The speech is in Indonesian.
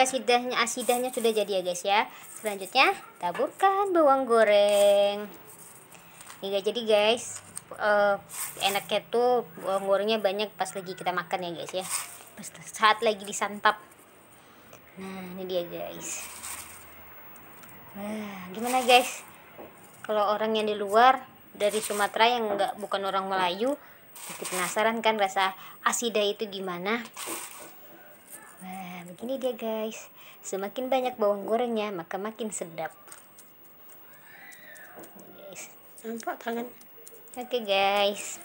keasidahnya asidahnya sudah jadi ya guys ya. Selanjutnya taburkan bawang goreng. Ini gak jadi guys uh, enaknya tuh bawang gorengnya banyak pas lagi kita makan ya guys ya. Pas saat lagi disantap. Nah ini dia guys. Gimana guys? Kalau orang yang di luar dari Sumatera yang enggak bukan orang Melayu jadi penasaran kan rasa asida itu gimana Nah, begini dia guys. Semakin banyak bawang gorengnya, maka makin sedap. Guys. Nampak tangan? Oke okay, guys.